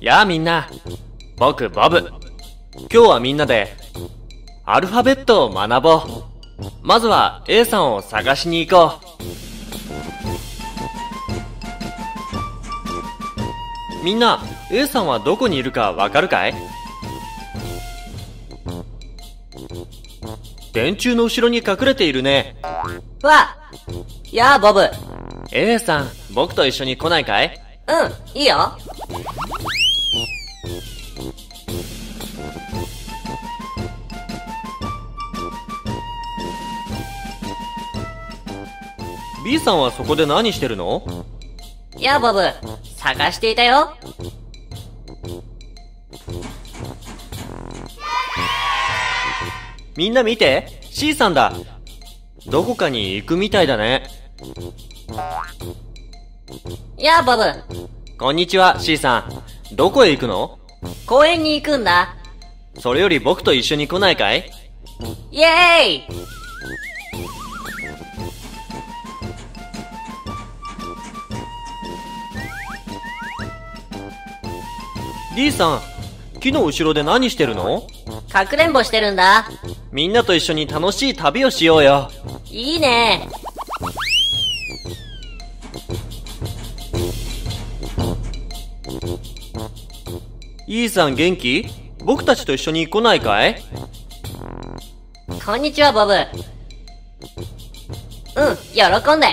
やあみんな。僕、ボブ。今日はみんなで、アルファベットを学ぼう。まずは A さんを探しに行こう。みんな、A さんはどこにいるかわかるかい？電柱の後ろに隠れているね。わやあ、ボブ。うん、A さん、僕と一緒に来ないかい？いいよ。?B さんはそこで何してるの？やあ、ボブ。探していたよ。みんな見て !C さんだどこかに行くみたいだね。やあ、ボブ。こんにちは、C さん。どこへ行くの？公園に行くんだ。それより僕と一緒に来ないかい？イエーイ ?D さん、木の後ろで何してるの？かくれんぼしてるんだ。みんなと一緒に楽しい旅をしようよ。いいね。E さん元気？僕たちと一緒に来ないかい？こんにちは、ボブ。うん、喜んで。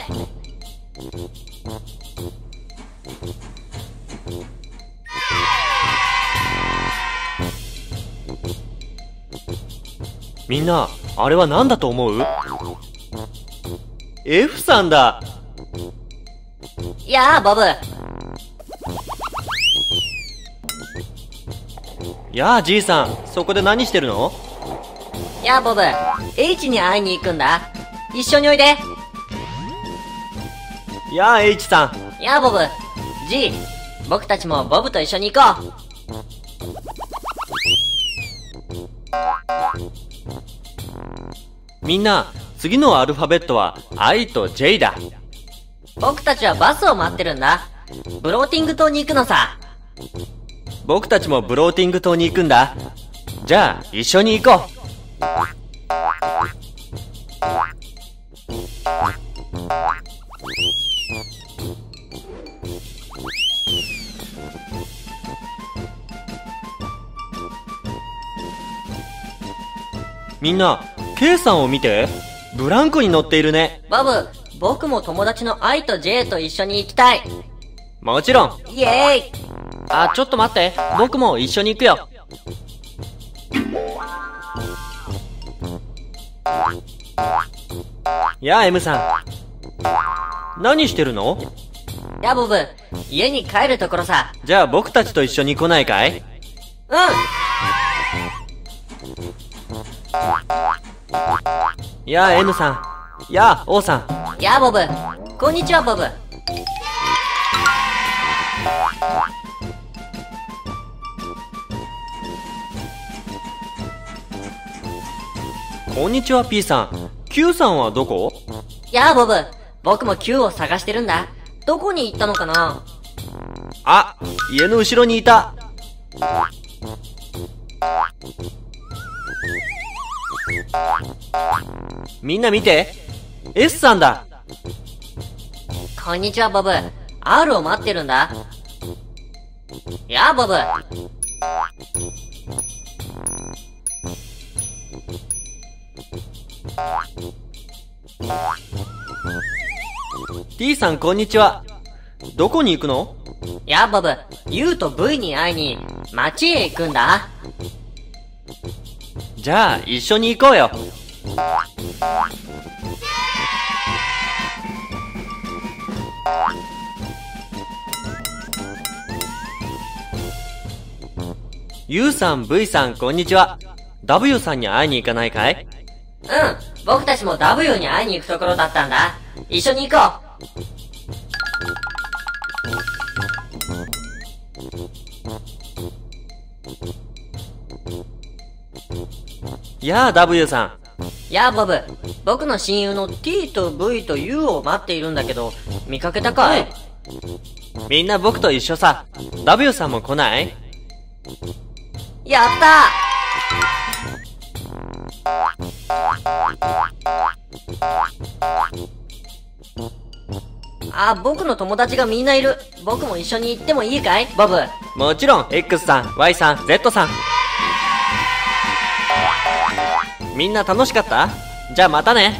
みんな、あれは何だと思う ?F さんだやあ、ボブ。やあ G さん、そこで何してるの？やあ、ボブ。H に会いに行くんだ。一緒においで。やあ H さん、やあ、ボブ。G、僕たちもボブと一緒に行こう。みんな、次のアルファベットは I と J だ。僕たちはバスを待ってるんだ。ブローティング島に行くのさ。僕たちもブローティング島に行くんだ。じゃあ、一緒に行こう。みんな、K さんを見て。ブランコに乗っているね。ボブ、僕も友達の I と J と一緒に行きたい。もちろん。イエーイあ、ちょっと待って。僕も一緒に行くよ。やあ、M さん。何してるの？やあ、ボブ。家に帰るところさ。じゃあ僕たちと一緒に来ないかい？うんやあ、N さん。やあ、O さん。やあ、ボブ。こんにちは、ボブ。こんにちは、P さん。Q さんはどこ？やあ、ボブ。僕も Q を探してるんだ。どこに行ったのかな？あ、家の後ろにいた。みんな見て。S さんだ。こんにちは、ボブ。R を待ってるんだ。やあ、ボブ。T さん、こんにちは。どこに行くの？やあ、ボブ。U と V に会いに、街へ行くんだ。じゃあ、一緒に行こうよ。U さん、V さん、こんにちは。W さんに会いに行かないかい？うん。僕たちも W に会いに行くところだったんだ。一緒に行こやあ、W さん。う。やあ、ボブ。僕の親友の T と V と U を待っているんだけど、見かけたかい？みんな僕と一緒さ。W さんも来ない？やったあ、僕の友達がみんないる。僕も一緒に行ってもいいかい？ボブ。もちろん、X さん、Y さん、Z さん。みんな楽しかった？じゃあまたね。